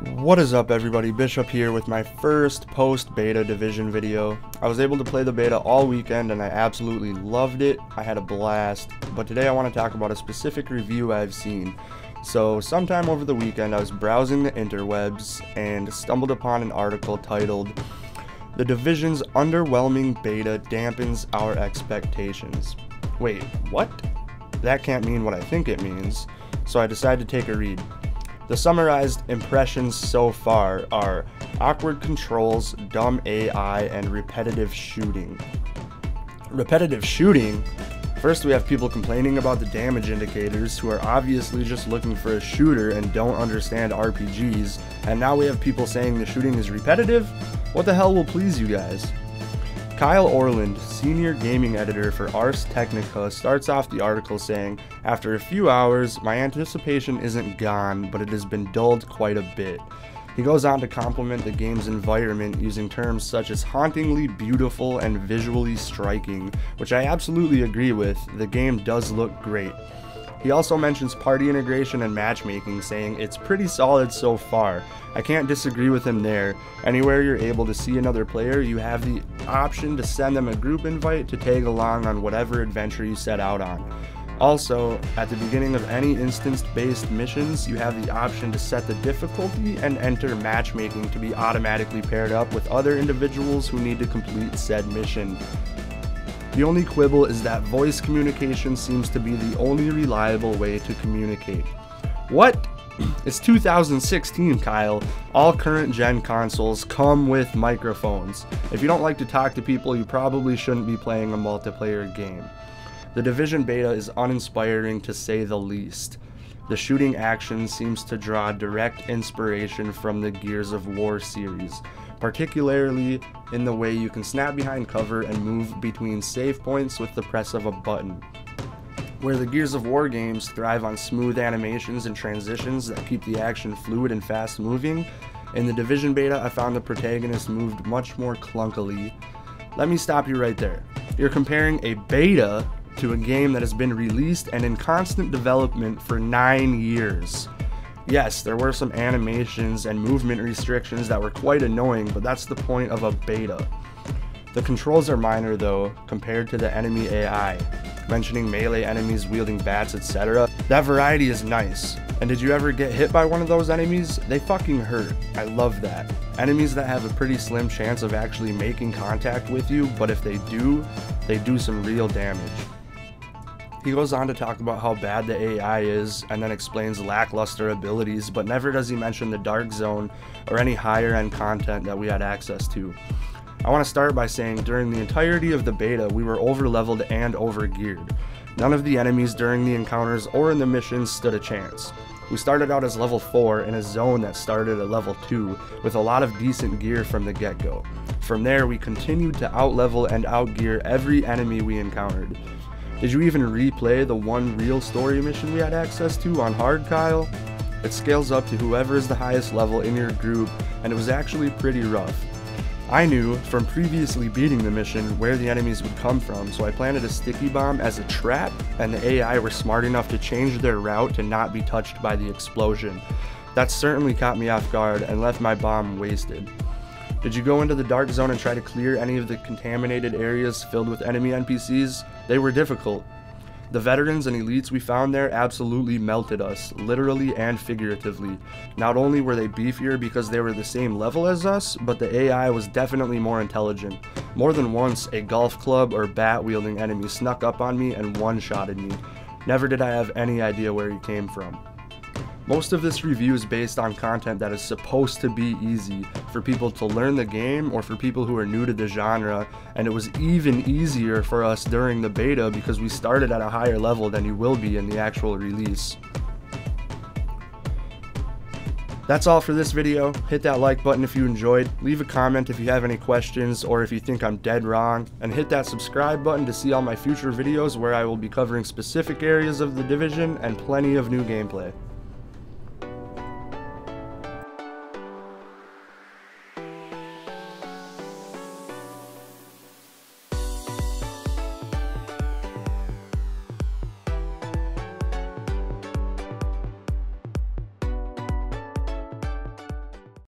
What is up everybody, Bishop here with my first post-beta division video. I was able to play the beta all weekend and I absolutely loved it. I had a blast, but today I want to talk about a specific review I've seen. So sometime over the weekend I was browsing the interwebs and stumbled upon an article titled The Division's Underwhelming Beta Dampens Our Expectations. Wait, what? That can't mean what I think it means, so I decided to take a read. The summarized impressions so far are awkward controls, dumb AI, and repetitive shooting. Repetitive shooting? First, we have people complaining about the damage indicators who are obviously just looking for a shooter and don't understand RPGs, and now we have people saying the shooting is repetitive? What the hell will please you guys? Kyle Orland, senior gaming editor for Ars Technica, starts off the article saying, After a few hours, my anticipation isn't gone, but it has been dulled quite a bit. He goes on to compliment the game's environment using terms such as hauntingly beautiful and visually striking, which I absolutely agree with. The game does look great. He also mentions party integration and matchmaking, saying it's pretty solid so far. I can't disagree with him there. Anywhere you're able to see another player, you have the option to send them a group invite to tag along on whatever adventure you set out on. Also, at the beginning of any instance-based missions, you have the option to set the difficulty and enter matchmaking to be automatically paired up with other individuals who need to complete said mission. The only quibble is that voice communication seems to be the only reliable way to communicate. What? It's 2016, Kyle. All current gen consoles come with microphones. If you don't like to talk to people, you probably shouldn't be playing a multiplayer game. The Division beta is uninspiring to say the least. The shooting action seems to draw direct inspiration from the Gears of War series, particularly in the way you can snap behind cover and move between save points with the press of a button. Where the Gears of War games thrive on smooth animations and transitions that keep the action fluid and fast moving, in the Division beta I found the protagonist moved much more clunkily. Let me stop you right there. You're comparing a beta to a game that has been released and in constant development for 9 years. Yes, there were some animations and movement restrictions that were quite annoying, but that's the point of a beta. The controls are minor though, compared to the enemy AI, mentioning melee enemies wielding bats, etc. That variety is nice. And did you ever get hit by one of those enemies? They fucking hurt. I love that. Enemies that have a pretty slim chance of actually making contact with you, but if they do, they do some real damage. He goes on to talk about how bad the AI is and then explains lackluster abilities, but never does he mention the Dark Zone or any higher end content that we had access to. I want to start by saying during the entirety of the beta, we were over leveled and over geared. None of the enemies during the encounters or in the missions stood a chance. We started out as level 4 in a zone that started at level 2 with a lot of decent gear from the get go. From there, we continued to outlevel and outgear every enemy we encountered. Did you even replay the one real story mission we had access to on hard, Kyle? It scales up to whoever is the highest level in your group, and it was actually pretty rough. I knew from previously beating the mission where the enemies would come from, so I planted a sticky bomb as a trap, and the AI were smart enough to change their route to not be touched by the explosion. That certainly caught me off guard and left my bomb wasted. Did you go into the dark zone and try to clear any of the contaminated areas filled with enemy NPCs? They were difficult. The veterans and elites we found there absolutely melted us, literally and figuratively. Not only were they beefier because they were the same level as us, but the AI was definitely more intelligent. More than once, a golf club or bat wielding enemy snuck up on me and one shotted me. Never did I have any idea where he came from. Most of this review is based on content that is supposed to be easy for people to learn the game or for people who are new to the genre, and it was even easier for us during the beta because we started at a higher level than you will be in the actual release. That's all for this video. Hit that like button if you enjoyed, leave a comment if you have any questions or if you think I'm dead wrong, and hit that subscribe button to see all my future videos where I will be covering specific areas of the division and plenty of new gameplay.